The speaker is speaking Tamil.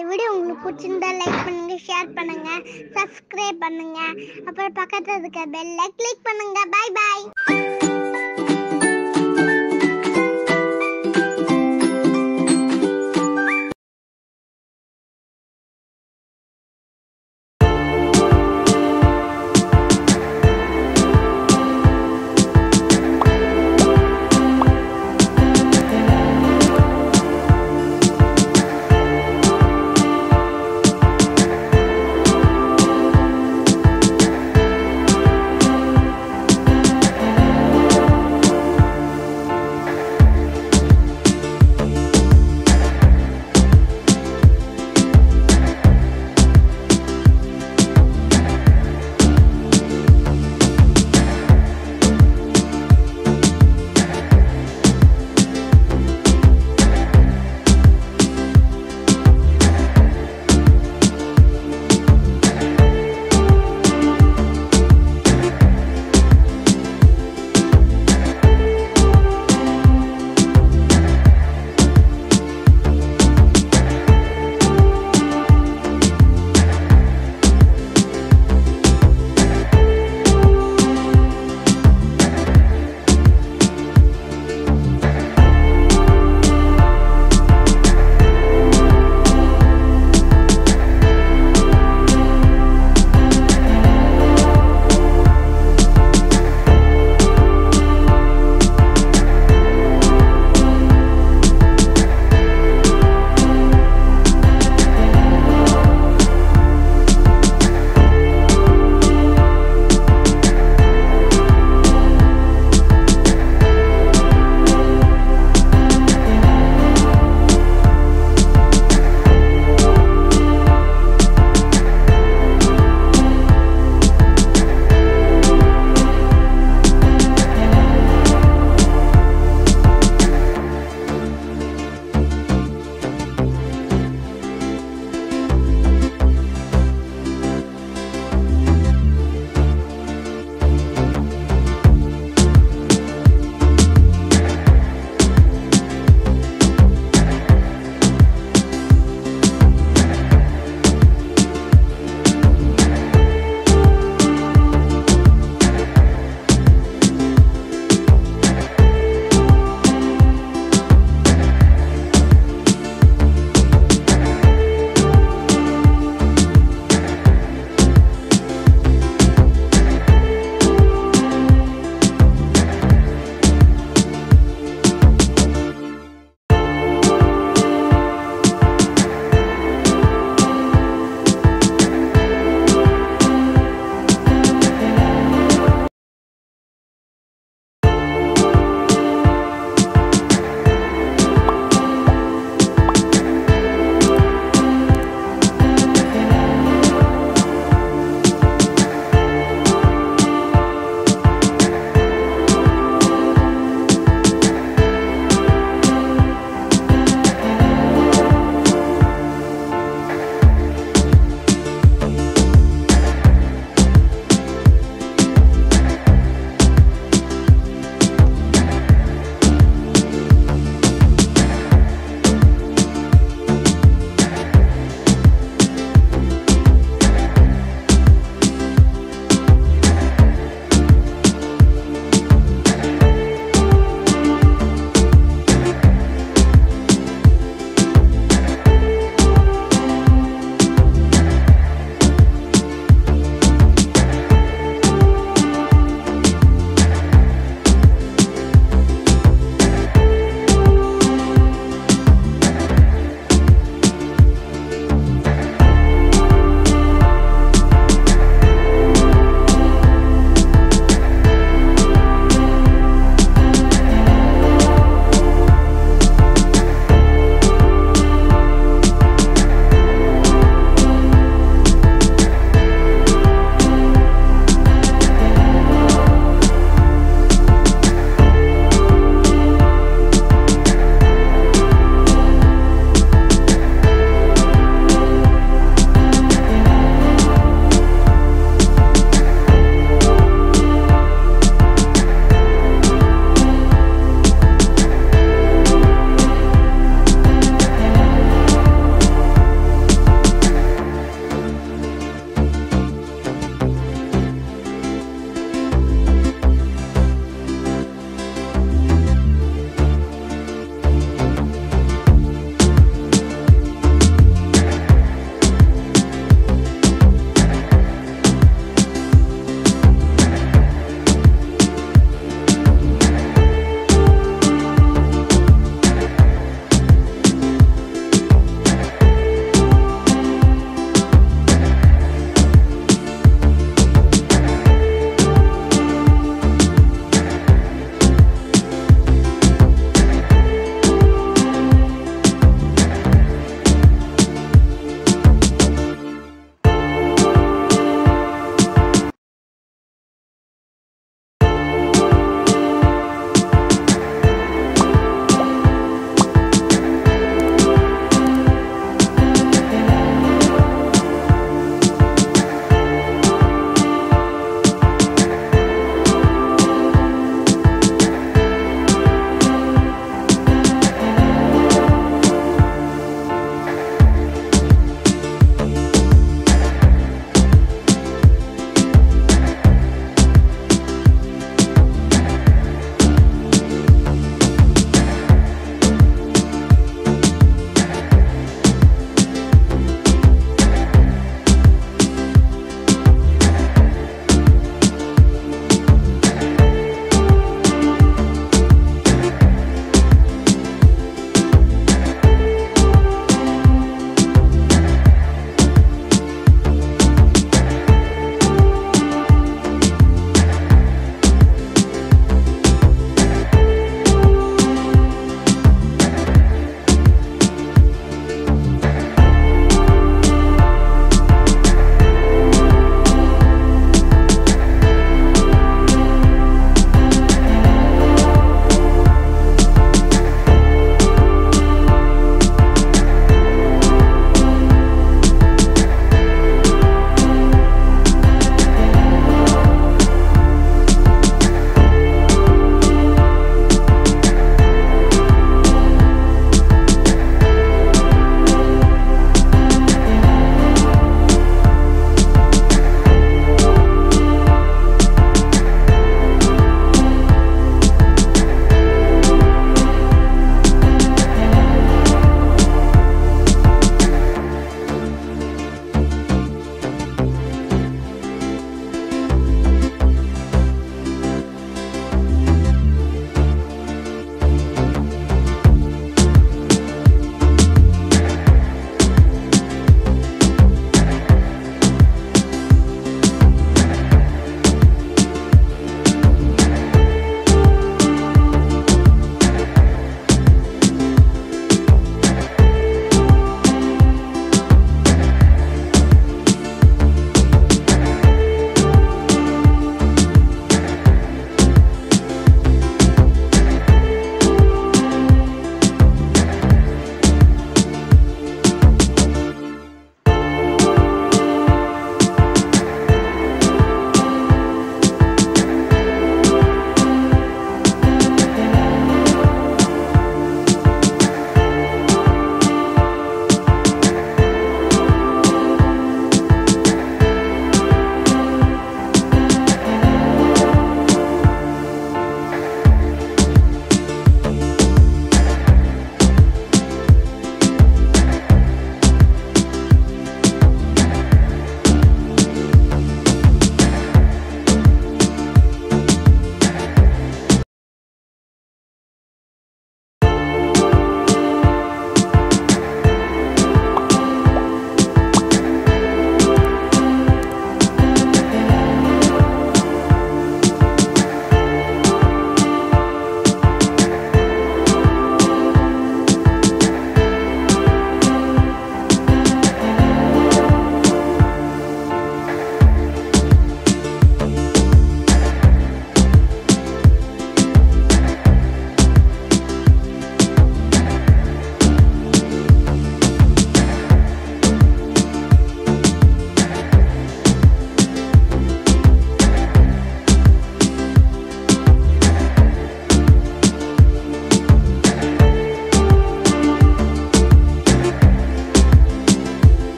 இந்த வீடியோ உங்களுக்கு பிடிச்சிருந்தா லைக் பண்ணுங்க ஷேர் பண்ணுங்க சப்ஸ்கிரைப் பண்ணுங்க. அப்புறம் பக்கத்துல இருக்க பெல்ல கிளிக் பண்ணுங்க. பாய் பாய்